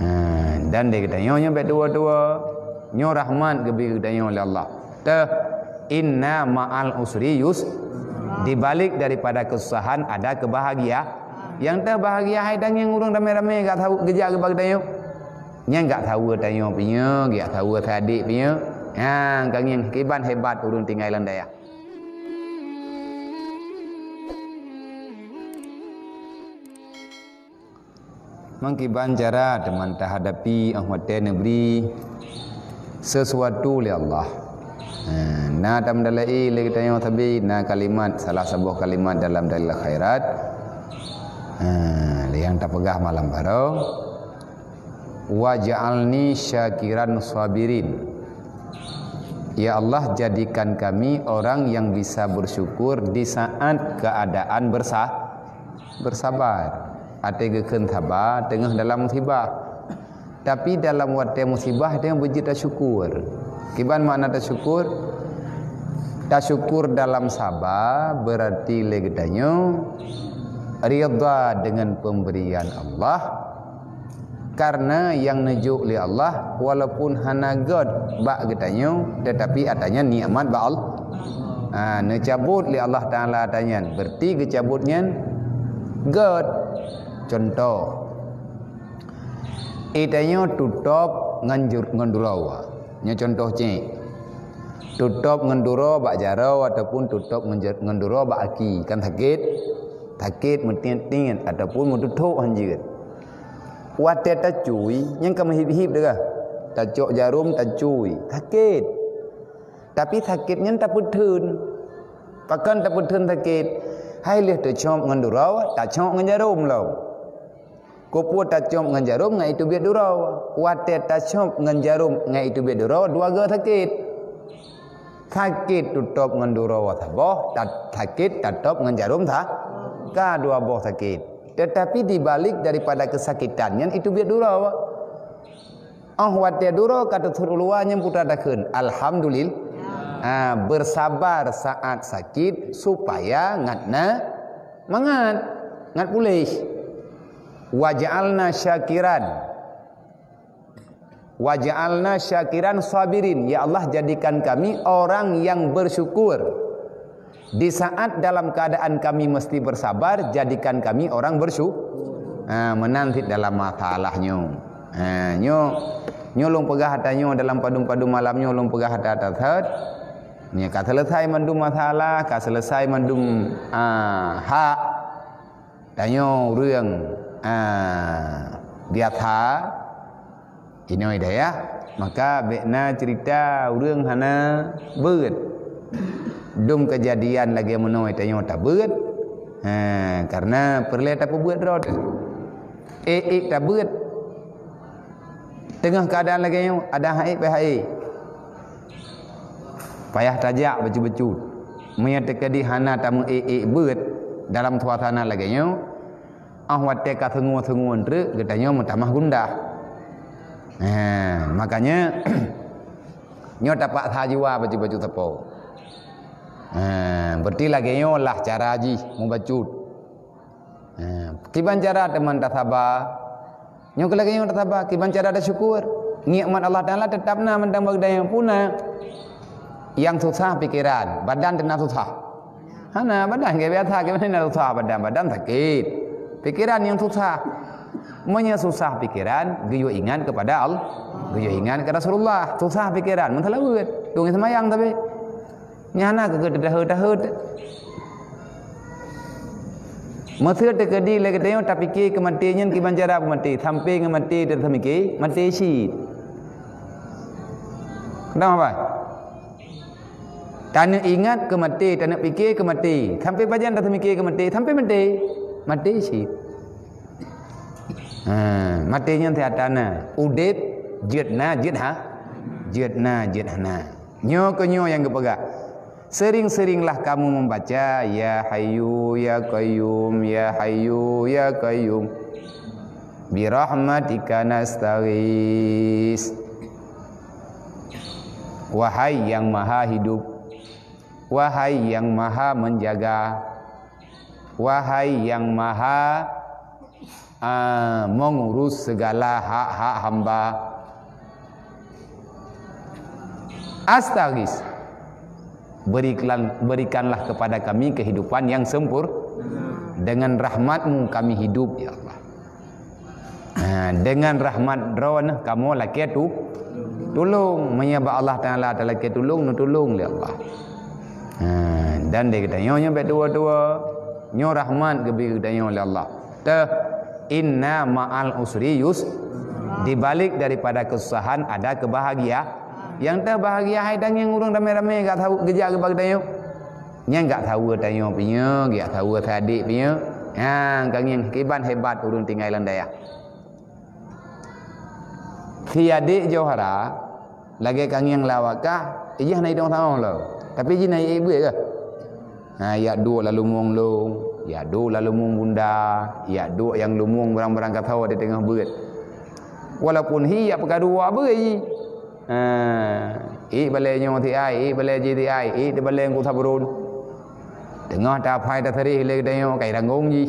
ha, dan dia kata nyonya bet dua-dua nyo rahmat gebi kata nyo oleh Allah? Ta inna ma'al usri yus di balik daripada kesusahan ada kebahagiaan. Yang tak bahagia hai dan yang urang ramai-ramai gak tahu gejak ke bagi yang gak tahu tayo punya gak tahu adik punya. Ha kang yang kiban hebat urang tinggal landaya Mengkiban cara teman tak hadapi ahwate negeri sesuatu oleh Allah. Ha, na tam dalai le kita yang tabi na kalimat salah sebuah kalimat dalam dalil khairat. Ha, yang tak pegah malam baru. Waj'alni syakiran sabirin. Ya Allah jadikan kami orang yang bisa bersyukur di saat keadaan bersah bersabar ada gekun thabah tengah dalam musibah. Tapi dalam waktu musibah dia berjita syukur. Kiban makna tak syukur? Tak syukur dalam sabar berarti legedanyo rida dengan pemberian Allah. Karena yang nejuk li Allah walaupun hana god bak gedanyo tetapi adanya nikmat ba Allah. Ha necabut li Allah taala tanya berarti gecabutnya god contoh. Itanya tutup nganjur ngandurawa nya contoh cik. Tutup ngandura bak jarau ataupun tutup ngandura bak aki. Kan sakit? Sakit mentin-tin ataupun menutup hanjir wate ta cuy yang kamu hip-hip dah tacok jarum ta cuy sakit. Tapi sakitnya tak putun. Pakan tak putun sakit. Hai leh tu chom ngandura ta chom nganjarum lau Kupu tacom dengan jarum ngai itu biar durau. Wate tacom dengan jarum ngai itu biar durau dua ga sakit. Sakit tutup dengan durau boh, tak sakit tutup dengan jarum tak. Ka dua boh sakit. Tetapi dibalik daripada kesakitannya itu biar durau. Oh wate durau kata suruluannya putra dakun. Alhamdulillah. Ah, bersabar saat sakit supaya ngatna mangat ngat pulih waj'alna syakiran. Waj'alna syakiran sabirin. Ya Allah jadikan kami orang yang bersyukur. Di saat dalam keadaan kami mesti bersabar jadikan kami orang bersyukur. Ha, menanti dalam masalahnya. Ha, nyo nyolong pegah hatanyo dalam padu-padu malamnya nyolong pegah hata atas ni ka selesai mandum masalah ka selesai mandum ah, hak. Tanyo rương Ah, biasa ini ada ya maka bekna cerita urang hana beut dum kejadian lagi menoi tanya tak beut ha karena perlu tak buat rod eh eh tak beut tengah keadaan lagi ada haid bahai payah tajak becu-becu menyatakan di hana tamu eh eh beut dalam suasana lagi nya ah wate ka thengu-thengu entre katanya mutamah gundah. Ha makanya nyo dapat hajiwa baju-baju tepo ha berarti lagi nyo lah cara haji mau bacut. Ha kiban cara teman tak sabar. Nyo lagi nyo tak sabar kiban cara ada syukur. Nikmat Allah Taala tetap na mendang bagdaya puna. Yang susah pikiran badan tenang susah. Hana badan ke biasa ke mana susah badan? Badan sakit Pikiran yang susah. Menya susah pikiran, geyo ingat kepada Allah. Geyo ingat kepada Rasulullah. Susah pikiran, mentah lawet. Tunggu semayang tapi. Nyana ke gede dah dah Masa terkedi lagi tengok tak fikir kematian ki banjara mati sampai ke mati dan sampai mati si. Kenapa apa? Tanya ingat ke mati, tanya fikir ke mati. Sampai bajan dah mikir ke mati, sampai mati mati si ha matinya tiada na udip jetna jet ha jetna jet hana nyo ke nyo yang kepegak sering-seringlah kamu membaca ya hayyu ya qayyum ya hayyu ya qayyum bi rahmatika nastaghis wahai yang maha hidup wahai yang maha menjaga wahai yang maha uh, mengurus segala hak-hak hamba. Astagis berikan, berikanlah kepada kami kehidupan yang sempur. Dengan rahmatmu kami hidup ya Allah. Ha, dengan rahmat ron kamu laki tu. Tolong menyebab Allah Taala telah ke tolong nu tolong ya Allah. Ha, dan dia kata nyonya dua-dua nyo rahmat gebi kata nyo oleh Allah ta inna ma'al usri yus di balik daripada kesusahan ada kebahagiaan yang tak bahagia hai dan yang urang ramai-ramai gak tahu kerja ke bagi tayo. Yang gak tahu tayo punya, gak tahu adik punya. Ha, kang yang kiban hebat urang tinggal landaya. Adik Johara lagi kang yang lawakah, ijah naik dong tahu lo. Tapi ijah naik ibu ke? Ha, ya dua lalu mung long, ya dua lalu mung bunda, ya dua yang lumung berang-berang kata di tengah berat. Walaupun perkara apa ye? Ha, ik balai nyo ti ai, ik balai ji ti ai, ik ti balai ku thabrun. Tengah ta phai ta thari le ta nyo kai rang ngong ji.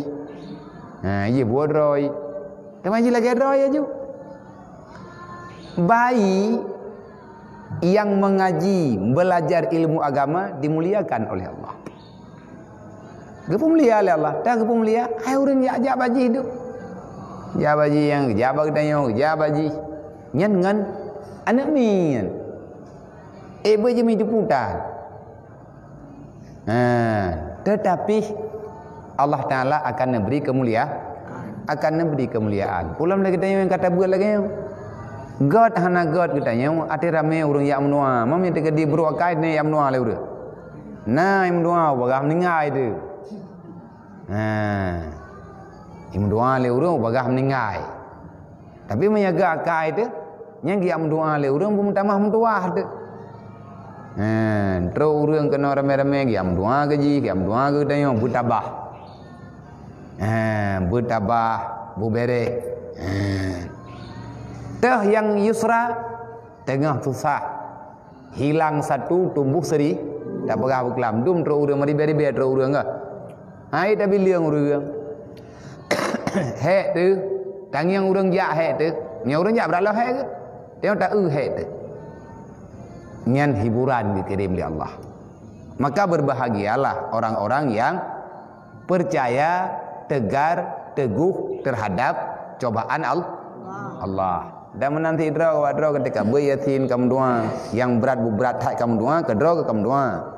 Ha, ji buat roi. Teman ji lagi roi aju. Bayi yang mengaji, belajar ilmu agama dimuliakan oleh Allah. Gepu mulia oleh Allah. Tak gepu mulia, ai urang ya ajak baji tu. Ya baji yang jabak tanyo, ya baji. Nyen ngan anak kan eh je minta putar ha, tetapi Allah Ta'ala akan memberi kemuliaan. Akan memberi kemuliaan. Pulang lagi tanya yang kata buat lagi. God hana God katanya ati rame urang yang menua. Mam yang tegadi bro kait ni yang menua le ura nah yang menua bagam ningai tu ha yang menua le ura bagam ningai tapi menyaga kait tu yang dia mendoa le urang pun minta maaf mendoa tu. Ha, terus urang kena rame-rame dia mendoa ke ji, dia mendoa ke tanya bertabah. Ha, bertabah, bubere. Ha. Teh yang yusra tengah susah. Hilang satu tumbuh seri tak pernah berkelam dum terus urang mari beri beri terus urang ke. Hai tapi liang urang. hek tu, tang yang urang jak hek tu, yang urang jak berala hek ke? Tengok tak uhet tu. Nyan hiburan dikirim oleh Allah. Maka berbahagialah orang-orang yang percaya, tegar, teguh terhadap cobaan Allah. Allah. Dan menanti idra wa idra ketika bayatin kamu doa yang berat berat hak kamu doa ke ke kamu doa.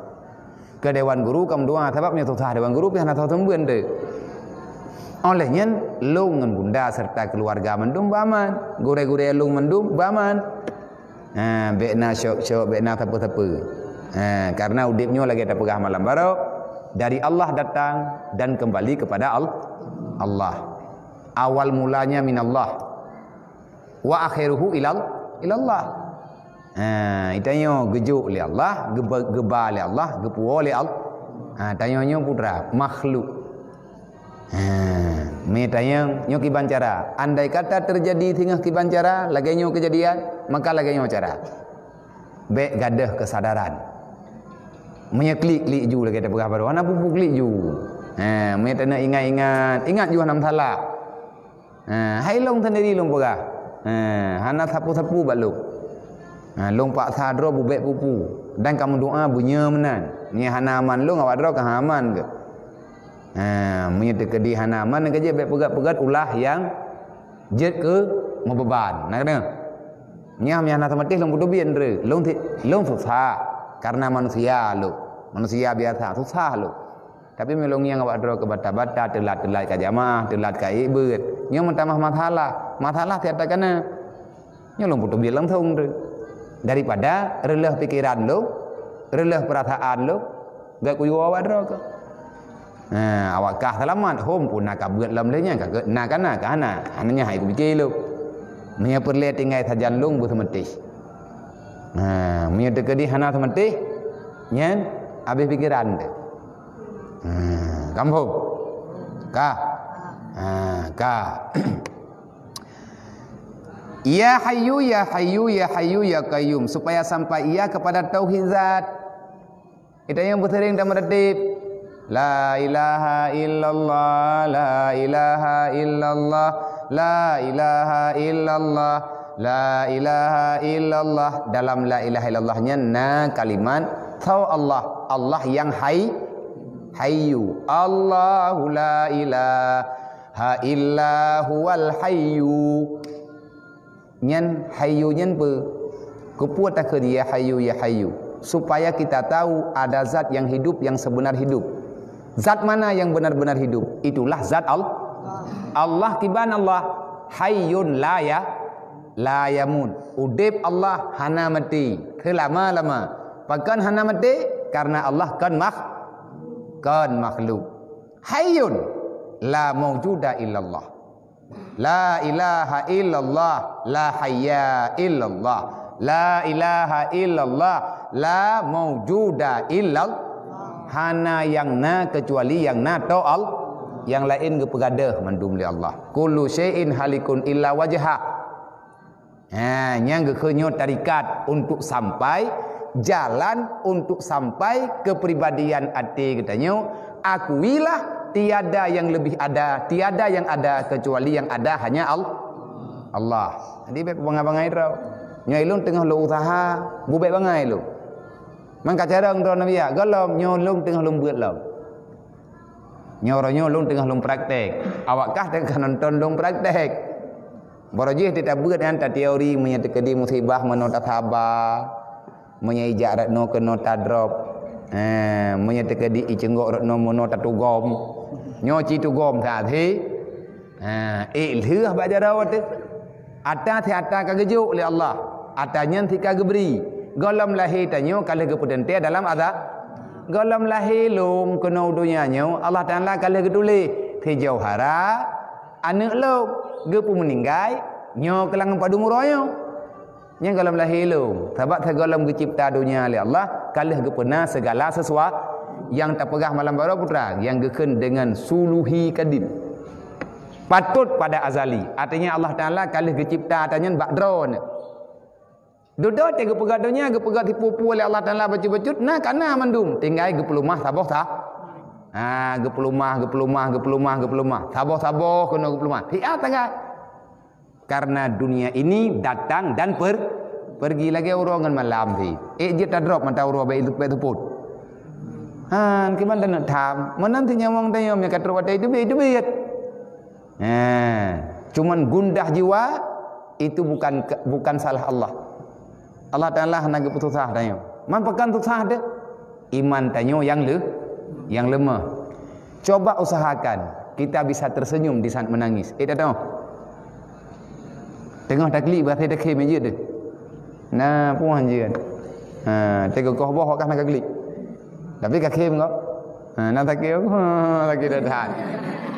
Ke dewan guru kamu doa sebabnya susah dewan guru pihak tahu tembuan tu. Olehnya lung dengan bunda serta keluarga mendum baman. Gure-gure lung mendum baman. Ha, bekna syok-syok, bekna tapa-tapa. Ha, karena udipnya lagi ada pegah malam baru. Dari Allah datang dan kembali kepada Allah. Awal mulanya min Allah. Wa akhiruhu ilal ilallah. Ha, itanya gejuk oleh Allah, geba, geba oleh Allah, gepuwa oleh Allah. Ha, tanya putra, makhluk. Ha, me tanya nyo ki bancara. Andai kata terjadi tengah ki bancara, lagi nyo kejadian, maka lagi nyo cara. Be gadah kesadaran. Me klik klik ju lagi tak berapa baru. Ana pupu klik ju. Ha, me tanya ingat-ingat, ingat ju nam thala. Ha, hai long sendiri long pega. Ha, hana sapu-sapu balu. Ha, long pak sadro bubek pupu. Dan kamu doa bunyi menan. Ni hana aman long awak dro ke aman ke? Ha, menyata ke hanaman nak kerja baik pegat-pegat ulah yang jet ke membeban. Nak kena? Nyah mi anak mati long budu bian re. Long ti long susah karena manusia lo. Manusia biasa susah lo. Tapi melong yang awak dro ke bata-bata telat-telat ke jamaah, telat ke ibad. Nya mentamah masalah. Masalah tiada kena. Nya long budu bian langsung re. Daripada relah pikiran lo, relah perasaan lo, gak kuyu awak dro ke. Ha, awak kah selamat hom pun nak buat lam lenya ka nak kana kana ananya hai ku fikir lu. Mia perle tinggal sajan lung bu semeti ha mia de kedi hana semeti nyen abi pikiran de ha kamu ka ha. Ka Ya Hayyu ya Hayyu ya Hayyu ya Qayyum. Supaya sampai ia kepada tauhid zat. Itu yang bersering dan meredip. La ilaha illallah La ilaha illallah La ilaha illallah La ilaha illallah. Dalam la ilaha illallahnya Na kalimat Tahu Allah. Allah yang hay Hayyu. Allahu la ilaha illa huwal hayyu Nyan hayyu nyan pe Kepuat tak dia hayyu ya hayyu Supaya kita tahu ada zat yang hidup yang sebenar hidup Zat mana yang benar-benar hidup? Itulah zat Allah. Allah kiban Allah hayyun la ya la yamun. Udip Allah hana mati. Kelama-lama. Pakan hana mati karena Allah kan mak kan makhluk. Hayyun la mawjuda illallah. La ilaha illallah la hayya illallah. La ilaha illallah la mawjuda illallah hana yang na kecuali yang na to al. Yang lain ke pegadah mandum li Allah. Kullu syai'in halikun illa wajha ha yang ke kenyo tarikat untuk sampai jalan untuk sampai kepribadian ati katanya akuilah tiada yang lebih ada tiada yang ada kecuali yang ada hanya al Allah jadi baik bangai-bangai rau nyai tengah lu usaha bu baik bangai lu Man kata orang tu Nabi ya, galam nyolong tengah lom buat lam. Nyoro nyolong tengah lom praktek. Awakkah tengah nonton lom praktek? Barajih tidak buat yang teori menyatakan di musibah menota tabah, menyijak ratno ke nota drop. Eh, menyatakan di icenggok ratno menota tugom. Nyoci tugom saat he. Eh, leh baca rawat. Ata ti ata kagejuk oleh Allah. Atanya ti kageberi golam lahir tanyo kalau ke pedente dalam ada golam lahir lum kena dunia nyo Allah Taala kalau ke tuli ti jauhara anak lo ge pu meninggal nyo kelang padu muroyo nya golam lahir lum sebab golam ge cipta dunia oleh Allah kalau ke pernah segala sesuatu yang tak pegah malam baru putra yang geken dengan suluhi kadim patut pada azali artinya Allah Taala kalau ke cipta tanya bakdron Duduk tiga pegat dunia, ke pegat tipu-tipu oleh Allah Ta'ala baca-baca. Nah, karena mandum. Tinggal ke pelumah, sabah tak? Ha, ke pelumah, ke pelumah, ke pelumah, ke pelumah. Sabah-sabah kena ke pelumah. Tiap tanggal. Karena dunia ini datang dan per pergi lagi orang dengan malam ni. Eh, dia tak drop mata orang baik itu baik itu pun. Ha, gimana nak tam? Mana nanti nyamang tanya yang kata wata itu baik itu baik. Ha, cuman gundah jiwa itu bukan bukan salah Allah. Allah Taala hendak putusah tanya. Mampakan tusah dia. Iman tanya yang le yang lemah. Coba usahakan kita bisa tersenyum di saat menangis. Eh tak tahu. Tengah takli bahasa dak kem je dia. Nah, puan je. Ha, tengok kau boh kan nak klik. Tapi ka kem kau. Ha, nak tak kem. Ha, lagi dah tahan.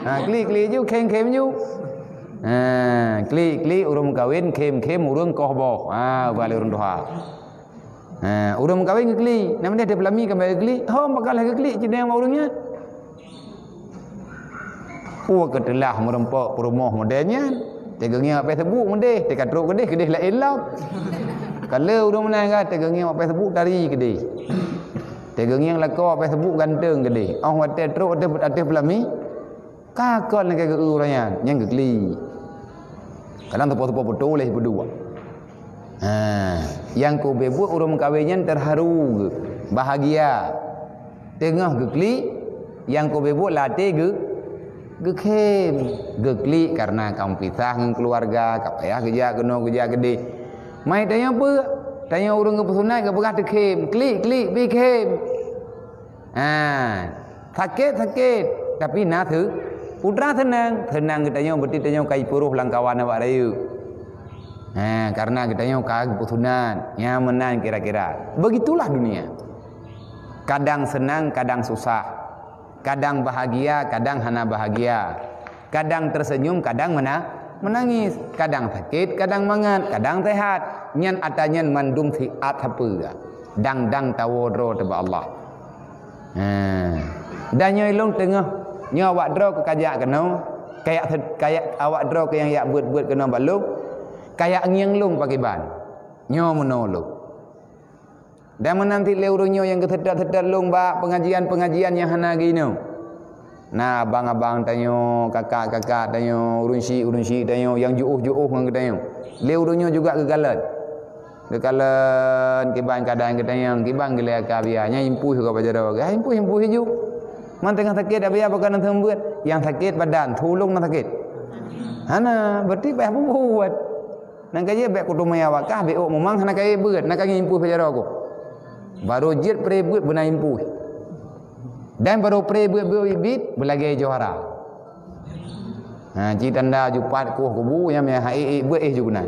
Ha, klik klik ju kem kem ju. Ha, klik klik urung kawin kem kem urung koh boh. Ha, balik urung doa. Ha, urung kawin klik. Nama dia ada pelami kan balik klik. Ho, bakal lagi klik jadi yang urungnya. Puak ketelah merempok rumah modelnya. Tegangnya apa sebut model. Dekat teruk kedih kedih lah elok. Kalau urung menang kan tegangnya apa sebut dari kedih. Tegangnya lakau apa sebut ganteng kedih. Oh, wate teruk ada ada pelami. Kakak nak ke urangnya yang kekli. Kadang tepo-tepo betul leh berdua. Ha, yang ku bebut urang kahwinnya terharu, bahagia. Tengah gekli yang ku bebut latih gekem, gekli karena kamu pisah dengan keluarga, kap ayah kerja kena kerja gede. Mai tanya apa? Tanya urang ke pesunat ke pegah tekem, klik klik bikem. Ha, sakit sakit tapi nak tu Putra tenang, tenang kita nyo berarti kita nyo kai puruh langkawan awak raya. Ha, karena kita nyo kag putunan, nyamanan kira-kira. Begitulah dunia. Kadang senang, kadang susah. Kadang bahagia, kadang hana bahagia. Kadang tersenyum, kadang mana? Menangis. Kadang sakit, kadang mangat, kadang sehat. Nyan atanyan mandum fi atapa. Dang dang tawodro teba Allah. Ha. Dan nyo ilung tengah Nya awak draw ke kajak kena. Kayak kayak awak draw ke yang yak buat-buat kena balung. Kayak ngiang lung pakai ban. Nya menolong. Dan menanti leurunyo yang ketedak-tedak long ba pengajian-pengajian yang hana gino. Nah, abang-abang tanyo, kakak-kakak tanyo, urunsi-urunsi tanyo yang juuh-juuh ngan tanyo. Leurunyo juga kegalan. Kekalan kiban kadang katanya kiban gele akabianya impuh ke bajaro. Ha impuh impuh hiju. Man tengah sakit apa apa kan buat? Yang sakit badan, tolong nak sakit. Hana berarti apa buat? Nang kaya baik kudu mayawakah be ok memang hana kaya buat nak kaya impuh bajaro aku. Baru jit pre buat benar impuh. Dan baru buat bibit belagi johara. Ha cik tanda jupat kuh kubu yang meh hai buat eh juga.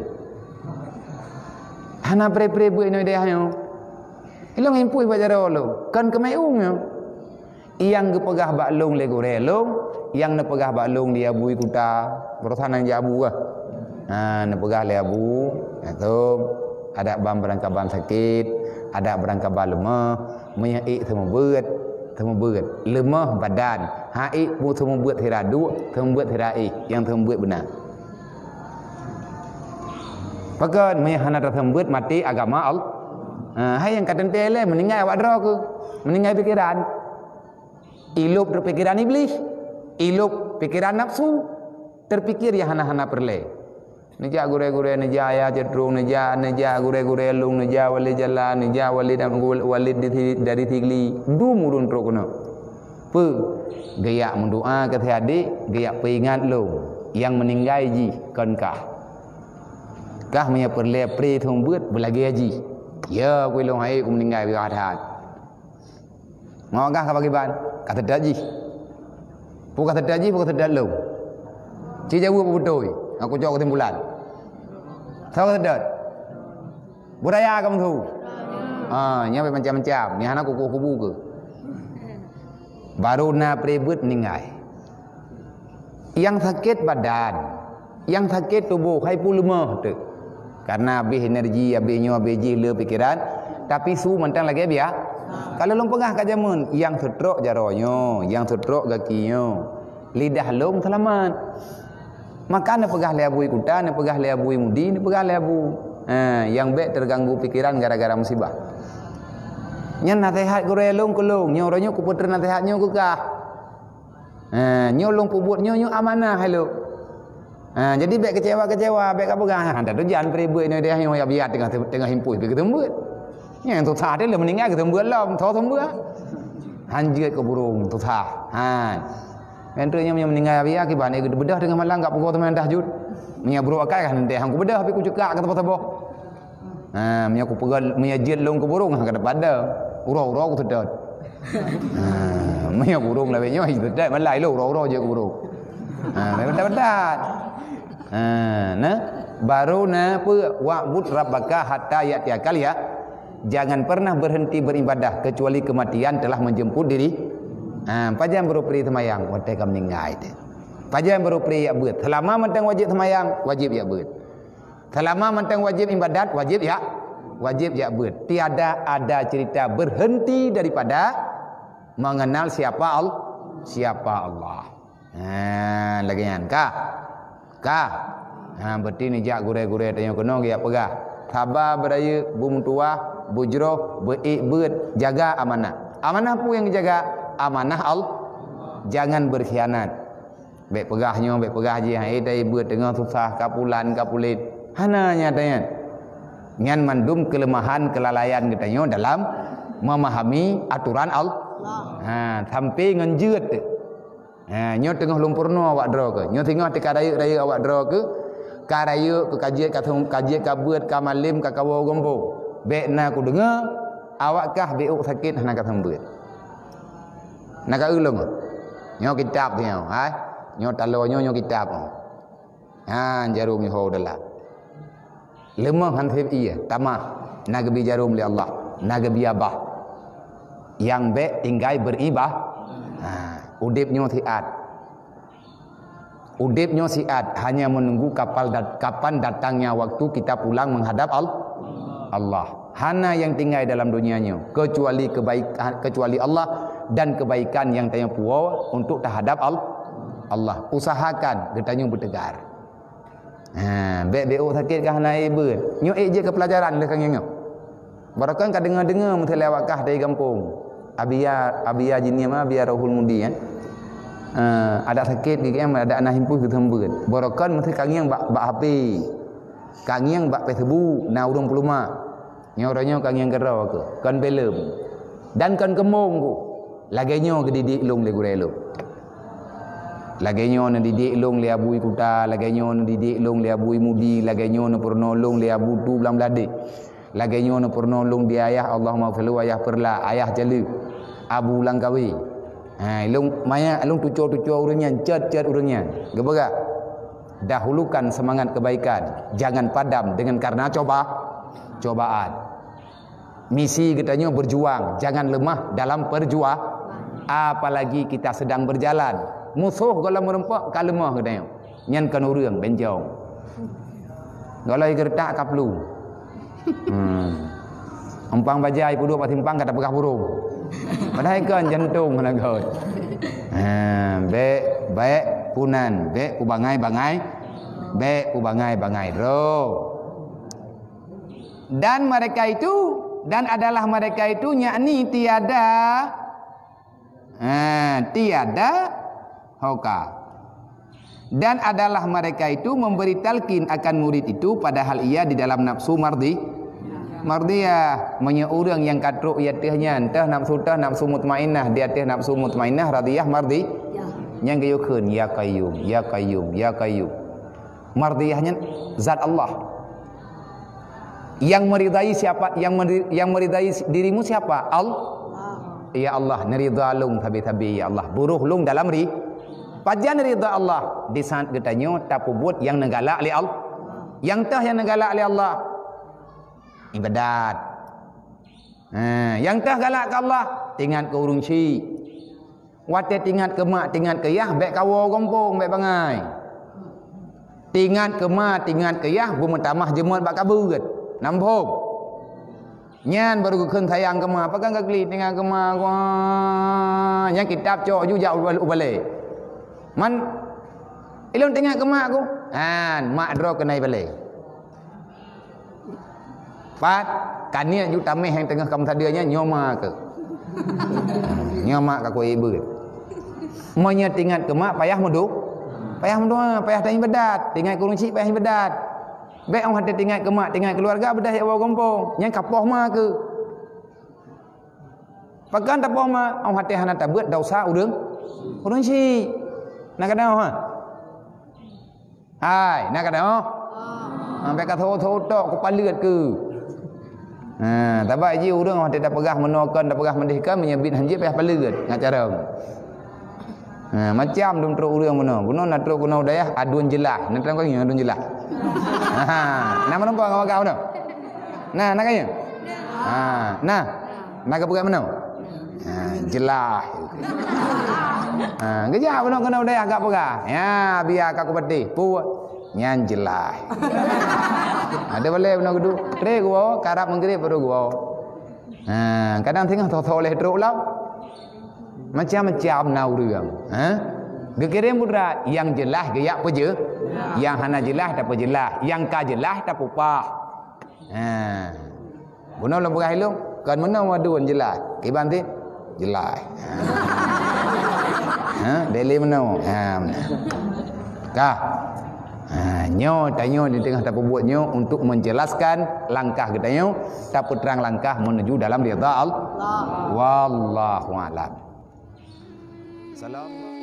Hana pre pre buat no dia hayo. Ilong impuh bajaro lo. Kan kemai ung yo. Yang gepegah bak long le gore long, yang ne pegah bak long dia bui kuta, berosan yang jabu ah. Ha ne pegah le abu, itu ada bam berangkat bam sakit, ada berangkat bal lemah maya ik themo beut themo beut lemah badan. Ha ik mu themo beut thira du themo beut thira ik yang themo beut benar. Pakan maya hana themo beut mati agama al ha hai yang katan tele meninggal awak dro ke? Meninggal pikiran ilup pikiran iblis. Ilup pikiran nafsu. Terpikir yang hana-hana perle Nija gure-gure nija ya cedrung nija nija gure-gure lung nija wali jala nija wali dan wali dari tigli du murun tro. Pu gaya mendoa ke adik gaya peringat lo yang meninggal ji kan kah. Kah punya perle pri thong buat belagi haji. Ya kui long hai ku meninggal bi kata. Mau kah bagi ban? Kata daji. Pu kata daji pu kata dalung. Ci jauh betul. Aku jawab kesimpulan. Tahu tak? Budaya kamu tu. Ah, nya macam-macam. Ni anak kuku-kuku ke. Baru na pribut meninggal. Yang sakit badan, yang sakit tubuh, hai pun lemah tu. Karena habis energi, habisnya habis jihla pikiran, tapi su mentang lagi biar. Kalau long pengah kat jamun, yang setrok jaronyo, yang setrok kakinya, lidah long selamat. Maka nak pegah le abu ikutan, nak pegah le abu mudi, nak pegah le abu ha, yang baik terganggu pikiran gara-gara musibah. Nya nasihat ku relung kulung, nya orangnya ku putra nasihatnya ku kah. Ha, nya long ku buat nya nya amanah hello. Ha, jadi baik kecewa-kecewa, baik apa gah. Ha, tu jangan peribu ini dia yang biar tengah tengah himpus pergi ketemu. Yang tu sah dia meninggal ketemu lah, tahu temu. Hanjir ke burung tu sah. Ha. Entranya yang meninggal abi aki bani bedah dengan malang gak pukul teman tahajud. Mia buru akai kan nanti hang bedah tapi ku cekak kata apa Ha, mia ku pegal mia jil long ke burung hang kada pada. Ura-ura ku tedat. Ha, mia burung lah benyo itu tedat malai lo ura-ura je ku burung. Ha, bedah bedah. Ha, nah baru na apa wa'bud rabbaka hatta ya'ti akal ya. Jangan pernah berhenti beribadah kecuali kematian telah menjemput diri Ha, pajam baru pri semayang, wate kam ninggai te. Pajam baru pri ya buat. Selama mentang wajib semayang, wajib ya buat. Selama mentang wajib ibadat, wajib ya wajib ya buat. Tiada ada cerita berhenti daripada mengenal siapa Allah, siapa Allah. Ha, lagi kan? Kah? Kah? Ha, berarti ni jak gure-gure tanya kena ya pegah. Sabar beraya, bum tua, bujroh, beik jaga amanah. Amanah pun yang jaga amanah Allah jangan berkhianat. Baik pegahnya baik pegah je. Hai dai buat tengah susah kapulan kapulit. Hana nyatanya ngan mandum kelemahan kelalaian katanya dalam memahami aturan Allah ha sampai ngenjeut ha nyo tengah lumpurno awak dro ke? Nyo tengah tek raya raya awak dro ke? Karaya ke kajian ka kajian ka buat ka malim ka kawo gombo baik na ku dengar awakkah beuk sakit hana ka sambut nak ulung? Nyo kitab dia ha nyo talo nyo nyo kitab ha jarum ho dala lemah han iya tamah. Nak bi jarum li Allah. Nak bi abah. Yang be tinggai beribah. Ha udip nyo siat. Udip nyo siat hanya menunggu kapal dat kapan datangnya waktu kita pulang menghadap Allah Allah hana yang tinggal dalam dunianya kecuali kebaikan kecuali Allah dan kebaikan yang tanya puau untuk terhadap Allah. Usahakan getanya bertegar. Ha, baik baik sakit kah ber. Nyo eh je ke pelajaran le kang nyok. Barakan ka dengar-dengar mesti lewat kah dari kampung. Abia abia jinia mah abia rohul mudi kan. Uh, ada sakit gigi am ada anak himpu kita hembut. Barakan mesti kangiang bak bak api. Kangiang bak pesebu na urung peluma. Nyoranya kangiang gerau ke. Kan belum. Dan kan kemung ku. Laganya ke didik long le gurelo. Laganya na didik long le abui kuta, laganya na didik long le abui mudi, laganya na purno le abu tu belam belade. Laganya na purno di ayah Allah maghfiru ayah perla, ayah jalu. Abu langkawi. Ha, long maya long tucu-tucu urangnya, cet-cet urangnya. Gebega. Dahulukan semangat kebaikan, jangan padam dengan karena coba cobaan. Misi katanya berjuang, jangan lemah dalam perjuang. Apalagi kita sedang berjalan, musuh kalau merempak kalemah ke dia nyan kan urang benjong. Kalau gertak kaplu hmm. Umpang bajai pudu patimpang kata pegah burung. Padahal kan jantung mana kau ha be baik punan. Be ku bangai. Bangai be ku bangai bangai ro dan mereka itu dan adalah mereka itu yakni tiada ha, tiada hoka. Dan adalah mereka itu memberi talqin akan murid itu padahal ia di dalam nafsu mardi. Mardiyah menye orang yang katruk ia tehnya entah nafsu tah nafsu mutmainnah dia teh nafsu mutmainnah radiyah mardi. Ya. Yang gayukeun ya qayyum ya qayyum ya qayyum. Mardiyahnya zat Allah. Yang meridai siapa? Yang meri, yang meridai dirimu siapa? Allah. Ya Allah, neridha lung tabi-tabi ya Allah. Buruh lung dalam ri Pajan ridha Allah di saat kita nyo tapu buat yang negala oleh Allah. Yang tah yang negala oleh Allah. Ibadat. Ha, yang tah galak ke Allah, tingat ke urung si. Wate tingat ke mak, tingat ke yah, baik kawo gompong, baik bangai. Tingat ke mak, tingat ke yah, bu metamah jemut bak kabut. Nampuk. Nyan baru kena sayang ke mak, pegang ke kli, tinggal ke mak. Yang kitab cok juga ubalik. Man Ilon tengok ke mak aku. Han, mak draw ke naik balik. Pat, kania ju tamih yang tengah kamu tadinya nyoma ke. nyoma ke ku ibu. Monya tingat ke mak payah mudu. Payah mudu, payah tanya bedat. Tingat ke runci payah bedat. Baik orang hati tingat ke mak, tingat keluarga bedah ya bawa gompong. Yang kapoh mak ke. Pakan tapoh mak, orang hati hana tabut dosa urang. Urang si. Nak kena ha? Hai, nak kena ha? Sampai kata thô tok kepala ke. Ha, tabak ji urang ada dah pegah menokan dah pegah mendihkan menyebit hanjit payah pala ke ngak cara. Ha, macam dum teruk urang mana. Buno nak teruk guna daya adun jelas. Nak terang kau adun jelas. Ha, nama nampak ngau kau mana? Nah, nak kaya? Ha, nah. Nak ke pegang mana? Ha, jelas. Ha, kejap pun kena udah agak pegah. Ya, biar aku peti. Pu nyan jelas. Ada boleh pun kudu. Tre gua karap menggiri perlu gua. Ha, kadang tengah tho oleh teruk lah. Macam-macam រឿង. Ha? Gekirim pura yang jelas geyak apa je? Yang hana jelas tak apa jelas. Yang ka jelas tak apa. Ha. Guna lembu kahilung. Kan mana waduan jelas. Kibanti jelas. Ha ha dele mana ha kah ha nyo tanyo di tengah tak buat nyo untuk menjelaskan langkah kita nyo tak terang langkah menuju dalam ridha Allah wallahu alam salam